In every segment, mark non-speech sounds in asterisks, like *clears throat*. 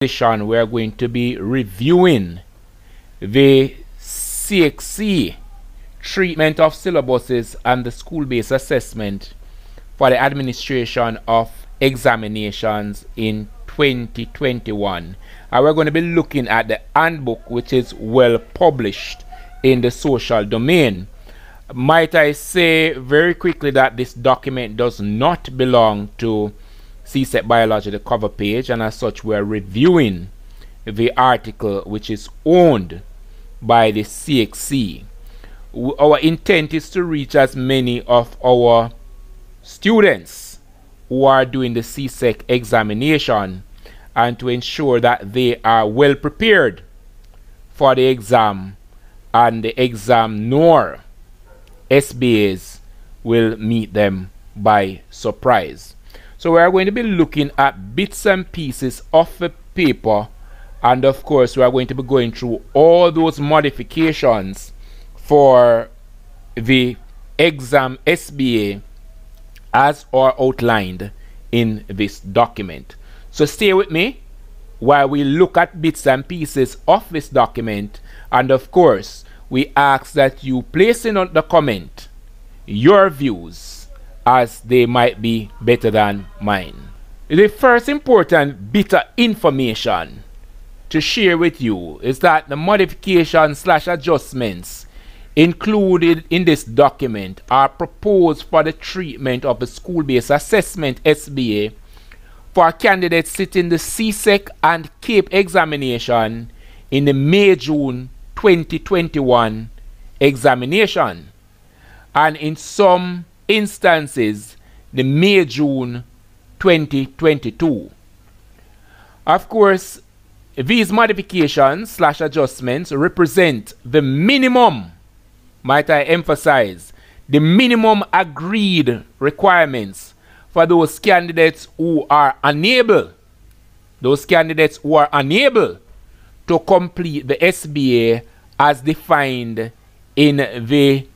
edition we are going to be reviewing the CXC treatment of syllabuses and the school-based assessment for the administration of examinations in 2021 and we're going to be looking at the handbook which is well published in the social domain. Might I say very quickly that this document does not belong to CSEC Biology, the cover page, and as such, we are reviewing the article which is owned by the CXC. Our intent is to reach as many of our students who are doing the CSEC examination and to ensure that they are well prepared for the exam and the exam nor SBAs will meet them by surprise. So we are going to be looking at bits and pieces of the paper and of course we are going to be going through all those modifications for the exam SBA as are outlined in this document. So stay with me while we look at bits and pieces of this document and of course we ask that you place in the comment your views as they might be better than mine. The first important bit of information to share with you is that the modifications slash adjustments included in this document are proposed for the treatment of the school-based assessment SBA for candidates sitting the CSEC and CAPE examination in the May-June 2021 examination and in some instances the May June 2022. Of course, these modifications slash adjustments represent the minimum, might I emphasize, the minimum agreed requirements for those candidates who are unable, those candidates who are unable to complete the SBA as defined in the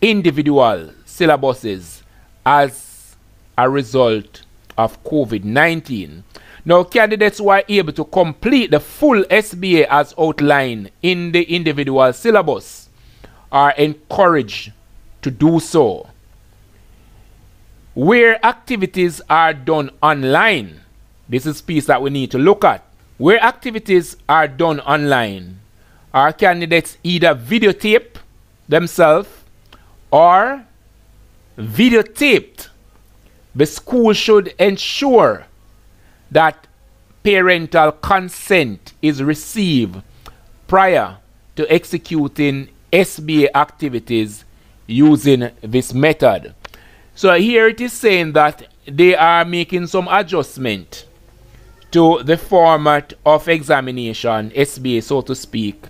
individual syllabuses as a result of COVID 19. Now, candidates who are able to complete the full SBA as outlined in the individual syllabus are encouraged to do so. Where activities are done online, this is piece that we need to look at. Where activities are done online, our candidates either videotape themselves or videotaped, the school should ensure that parental consent is received prior to executing SBA activities using this method. So here it is saying that they are making some adjustment to the format of examination, SBA so to speak,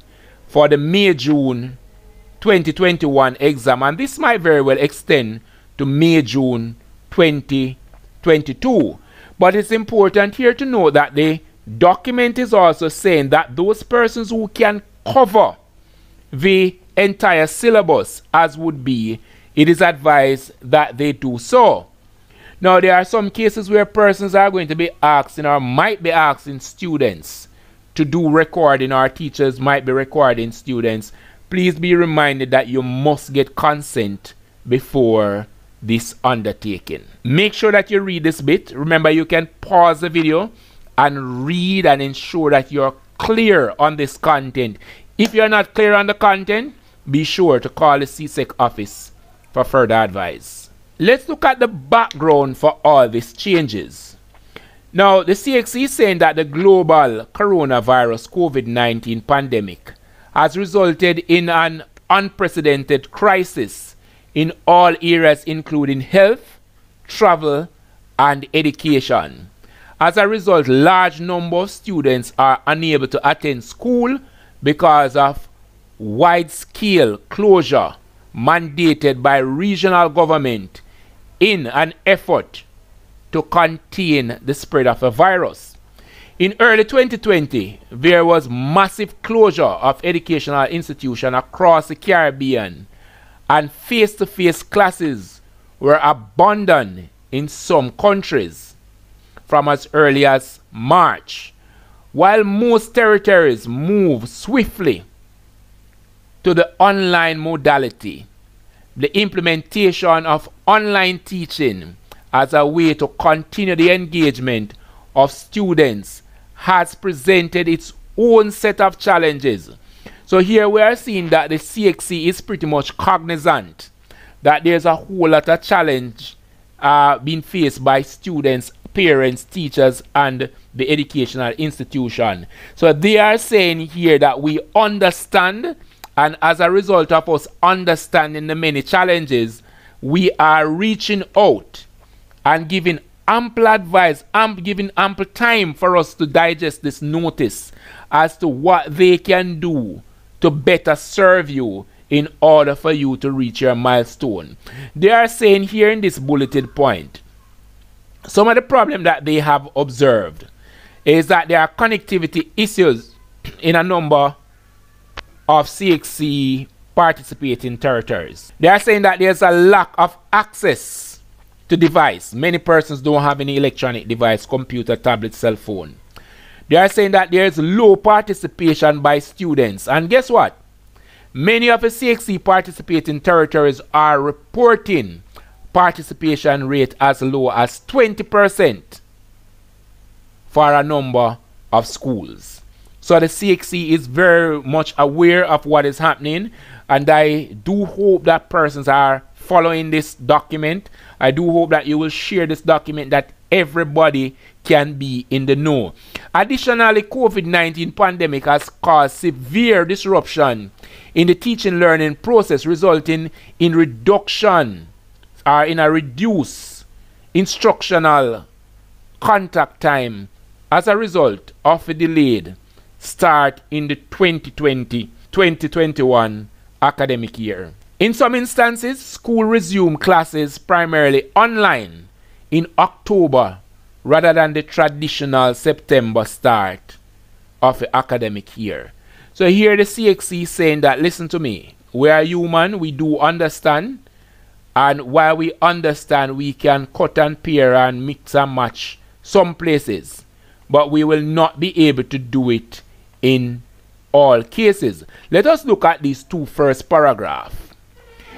for the May-June 2021 exam and this might very well extend to May June 2022 but it's important here to know that the document is also saying that those persons who can cover the entire syllabus as would be it is advised that they do so. Now there are some cases where persons are going to be asking or might be asking students to do recording or teachers might be recording students please be reminded that you must get consent before this undertaking. Make sure that you read this bit. Remember, you can pause the video and read and ensure that you're clear on this content. If you're not clear on the content, be sure to call the CSEC office for further advice. Let's look at the background for all these changes. Now, the CXC is saying that the global coronavirus COVID-19 pandemic has resulted in an unprecedented crisis in all areas, including health, travel, and education. As a result, large number of students are unable to attend school because of wide-scale closure mandated by regional government in an effort to contain the spread of the virus. In early 2020, there was massive closure of educational institutions across the Caribbean and face-to-face -face classes were abandoned in some countries. from as early as March. While most territories move swiftly to the online modality, the implementation of online teaching as a way to continue the engagement of students has presented its own set of challenges. So here we are seeing that the CXC is pretty much cognizant that there's a whole lot of challenge uh, being faced by students, parents, teachers, and the educational institution. So they are saying here that we understand, and as a result of us understanding the many challenges, we are reaching out and giving ample advice, amp, giving ample time for us to digest this notice as to what they can do to better serve you in order for you to reach your milestone. They are saying here in this bulleted point, some of the problem that they have observed is that there are connectivity issues *clears throat* in a number of CXC participating territories. They are saying that there's a lack of access to device. Many persons don't have any electronic device, computer, tablet, cell phone. They are saying that there's low participation by students. And guess what? Many of the CXC participating territories are reporting participation rate as low as 20% for a number of schools. So the CXC is very much aware of what is happening and I do hope that persons are following this document. I do hope that you will share this document that everybody can be in the know. Additionally, COVID-19 pandemic has caused severe disruption in the teaching learning process resulting in reduction or in a reduced instructional contact time as a result of a delayed start in the 2020-2021 academic year. In some instances, school resumed classes primarily online in October rather than the traditional September start of the academic year. So here the CXC saying that, listen to me, we are human, we do understand, and while we understand, we can cut and pair and mix and match some places, but we will not be able to do it in all cases. Let us look at these two first paragraphs.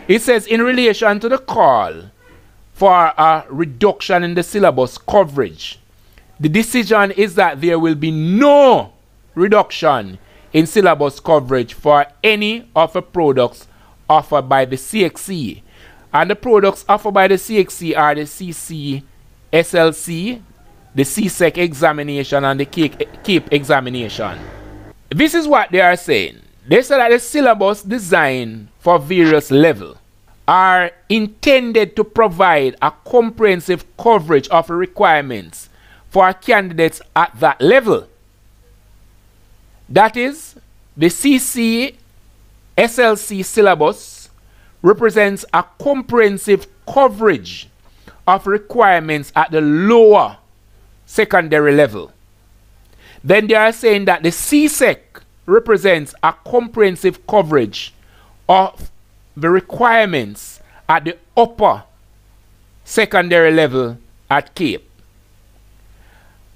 It says, in relation to the call for a reduction in the syllabus coverage, the decision is that there will be no reduction in syllabus coverage for any of the products offered by the CXC. And the products offered by the CXC are the CC SLC, the CSEC examination, and the CAPE examination. This is what they are saying. They say that the syllabus designed for various levels are intended to provide a comprehensive coverage of requirements for candidates at that level. That is, the CC SLC syllabus represents a comprehensive coverage of requirements at the lower secondary level. Then they are saying that the CSEC represents a comprehensive coverage of the requirements at the upper secondary level at CAPE.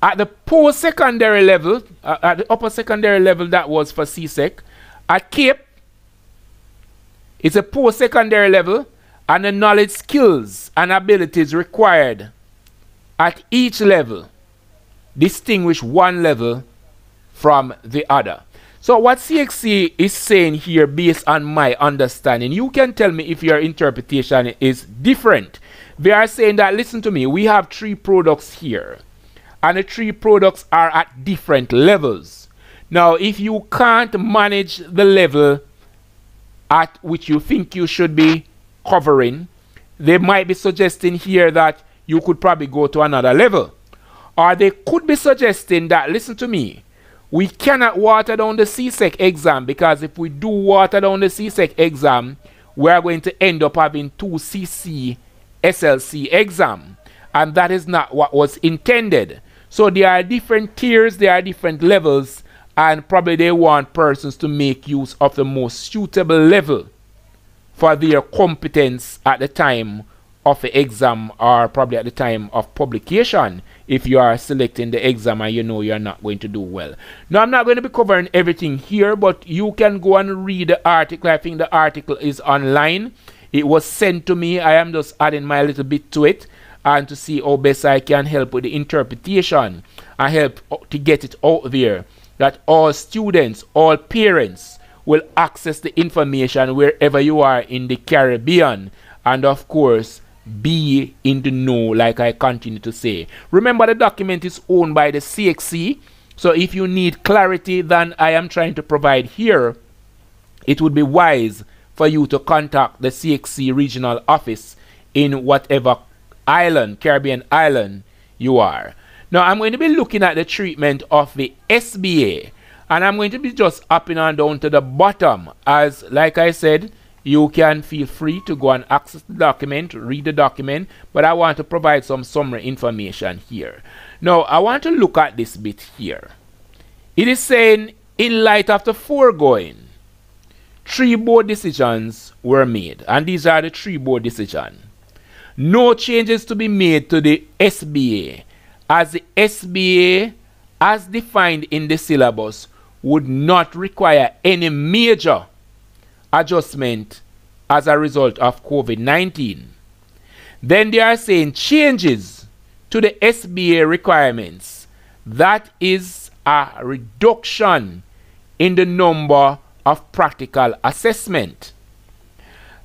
At the post-secondary level, uh, at the upper secondary level that was for CSEC, at CAPE, it's a post-secondary level and the knowledge, skills, and abilities required at each level distinguish one level from the other. So what CXC is saying here based on my understanding, you can tell me if your interpretation is different. They are saying that, listen to me, we have three products here and the three products are at different levels. Now, if you can't manage the level at which you think you should be covering, they might be suggesting here that you could probably go to another level. Or they could be suggesting that, listen to me, we cannot water down the CSEC exam because if we do water down the CSEC exam, we are going to end up having two CC SLC exam. And that is not what was intended. So there are different tiers, there are different levels, and probably they want persons to make use of the most suitable level for their competence at the time of the exam or probably at the time of publication if you are selecting the exam and you know you're not going to do well. Now, I'm not going to be covering everything here, but you can go and read the article. I think the article is online. It was sent to me. I am just adding my little bit to it and to see how best I can help with the interpretation and help to get it out there that all students, all parents will access the information wherever you are in the Caribbean and of course be in the know like I continue to say. Remember the document is owned by the CXC so if you need clarity than I am trying to provide here it would be wise for you to contact the CXC regional office in whatever island, Caribbean island you are. Now I'm going to be looking at the treatment of the SBA and I'm going to be just upping and down to the bottom as like I said you can feel free to go and access the document, read the document, but I want to provide some summary information here. Now, I want to look at this bit here. It is saying, in light of the foregoing, three board decisions were made, and these are the three board decisions. No changes to be made to the SBA, as the SBA, as defined in the syllabus, would not require any major adjustment as a result of COVID 19. Then they are saying changes to the SBA requirements. That is a reduction in the number of practical assessment.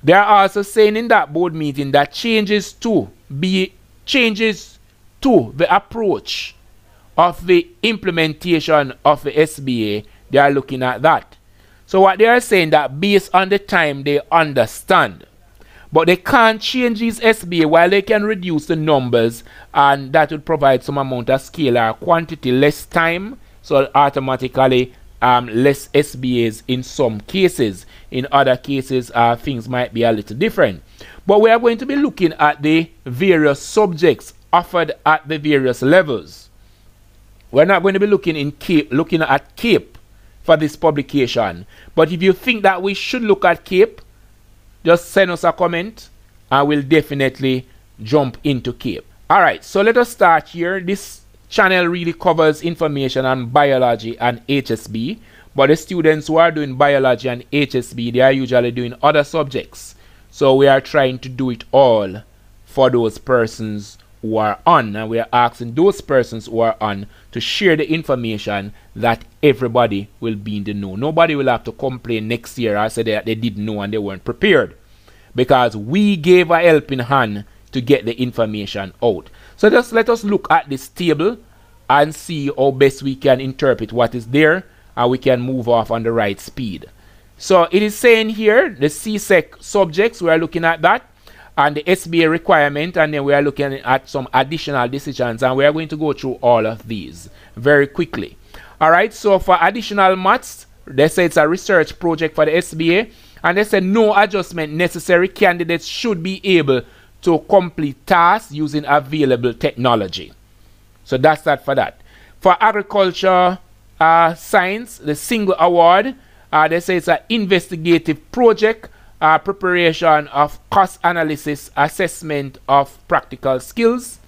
They are also saying in that board meeting that changes to be changes to the approach of the implementation of the SBA, they are looking at that. So what they are saying that based on the time they understand, but they can't change these SBA while they can reduce the numbers and that would provide some amount of scale or quantity less time so automatically um, less SBAs in some cases. In other cases, uh, things might be a little different. But we are going to be looking at the various subjects offered at the various levels. We're not going to be looking in CAPE, looking at CAPE for this publication. But if you think that we should look at CAPE, just send us a comment and we'll definitely jump into CAPE. Alright, so let us start here. This channel really covers information on biology and HSB. But the students who are doing biology and HSB, they are usually doing other subjects. So we are trying to do it all for those persons who are on and we are asking those persons who are on to share the information that everybody will be in the know. Nobody will have to complain next year or say that they didn't know and they weren't prepared because we gave a helping hand to get the information out. So just let us look at this table and see how best we can interpret what is there and we can move off on the right speed. So it is saying here the CSEC subjects, we are looking at that and the SBA requirement and then we are looking at some additional decisions and we are going to go through all of these very quickly. Alright, so for additional maths, they say it's a research project for the SBA and they said no adjustment necessary. Candidates should be able to complete tasks using available technology. So that's that for that. For agriculture uh, science, the single award, uh, they say it's an investigative project uh, preparation of cost analysis, assessment of practical skills.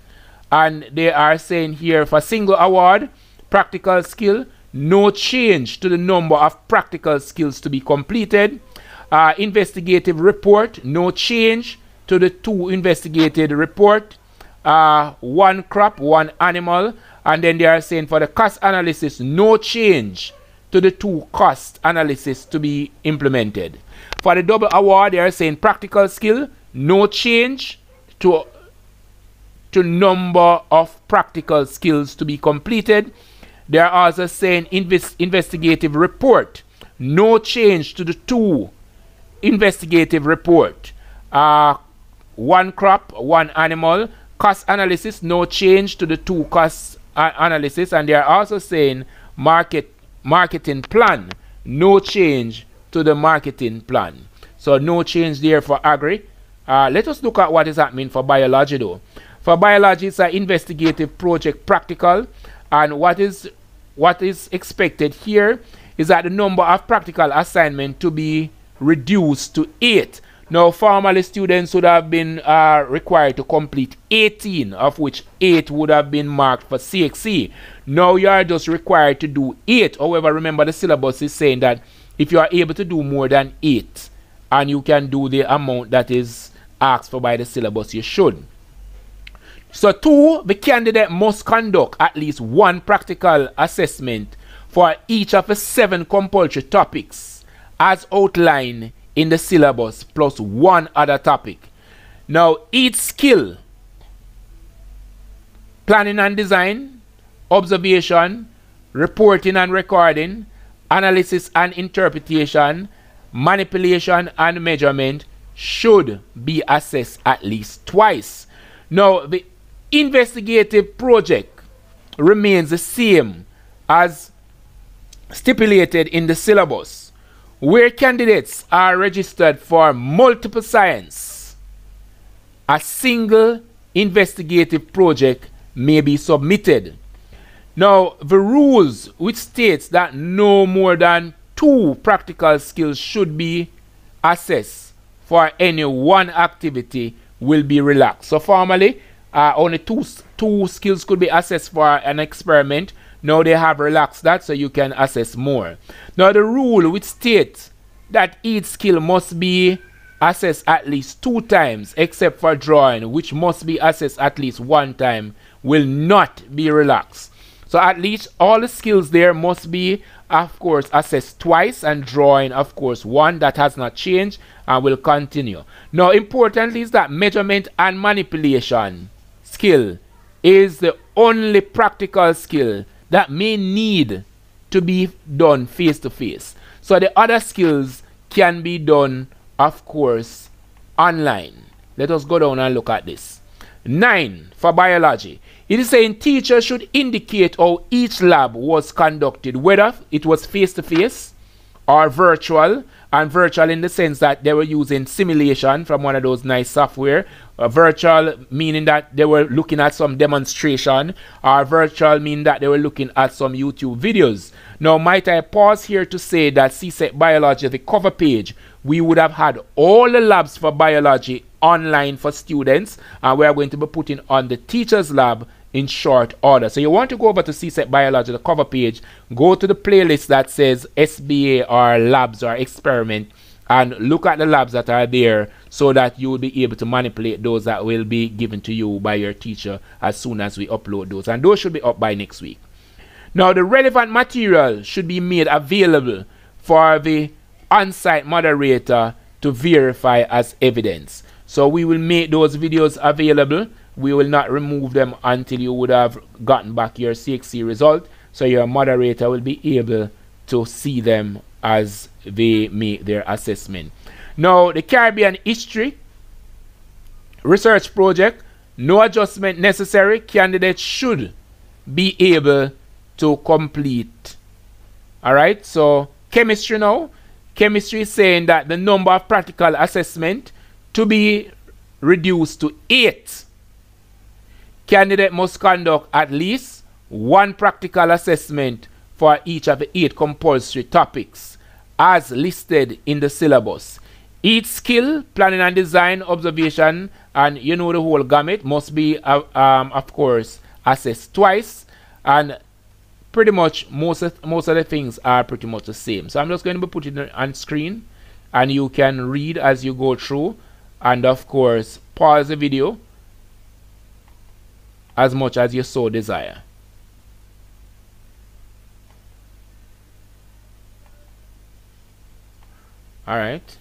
And they are saying here for single award, practical skill, no change to the number of practical skills to be completed. Uh, investigative report, no change to the two investigated report. Uh, one crop, one animal. And then they are saying for the cost analysis, no change to the two cost analysis to be implemented. For the double award, they are saying practical skill, no change to, to number of practical skills to be completed. They are also saying invest, investigative report, no change to the two investigative report. Uh, one crop, one animal. Cost analysis, no change to the two cost uh, analysis. And they are also saying market marketing plan, no change to the marketing plan. So no change there for agri. Uh, let us look at what is happening for biology though. For biology, it's an investigative project practical. And what is what is expected here is that the number of practical assignment to be reduced to eight. Now, formerly students would have been uh, required to complete 18, of which 8 would have been marked for CXC. Now you are just required to do 8. However, remember the syllabus is saying that if you are able to do more than 8 and you can do the amount that is asked for by the syllabus, you should. So two, the candidate must conduct at least one practical assessment for each of the seven compulsory topics as outlined in the syllabus plus one other topic. Now, each skill, planning and design, observation, reporting and recording, analysis and interpretation, manipulation and measurement should be assessed at least twice. Now, the investigative project remains the same as stipulated in the syllabus, where candidates are registered for multiple science. A single investigative project may be submitted. Now, the rules which states that no more than two practical skills should be assessed for any one activity will be relaxed. So formally, uh, only two, two skills could be assessed for an experiment. Now they have relaxed that so you can assess more. Now the rule which states that each skill must be assessed at least two times except for drawing which must be assessed at least one time will not be relaxed. So at least all the skills there must be of course assessed twice and drawing of course one that has not changed and will continue. Now importantly is that measurement and manipulation skill is the only practical skill that may need to be done face to face. So the other skills can be done, of course, online. Let us go down and look at this. 9. For biology. It is saying teachers should indicate how each lab was conducted, whether it was face to face or virtual, and virtual in the sense that they were using simulation from one of those nice software. Uh, virtual meaning that they were looking at some demonstration or virtual meaning that they were looking at some youtube videos. Now might i pause here to say that csec biology the cover page we would have had all the labs for biology online for students and we are going to be putting on the teachers lab in short order. So you want to go over to CSEC Biology, the cover page, go to the playlist that says SBA or labs or experiment and look at the labs that are there so that you will be able to manipulate those that will be given to you by your teacher as soon as we upload those. And those should be up by next week. Now the relevant material should be made available for the on-site moderator to verify as evidence. So we will make those videos available we will not remove them until you would have gotten back your CXC result. So your moderator will be able to see them as they make their assessment. Now the Caribbean history. Research project. No adjustment necessary. Candidates should be able to complete. All right so chemistry now. Chemistry is saying that the number of practical assessment to be reduced to eight Candidate must conduct at least one practical assessment for each of the eight compulsory topics as listed in the syllabus. Each skill, planning and design, observation, and you know the whole gamut must be, uh, um, of course, assessed twice. And pretty much most of, most of the things are pretty much the same. So I'm just going to be putting it on screen and you can read as you go through. And of course, pause the video as much as you so desire. Alright.